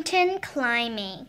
Mountain climbing.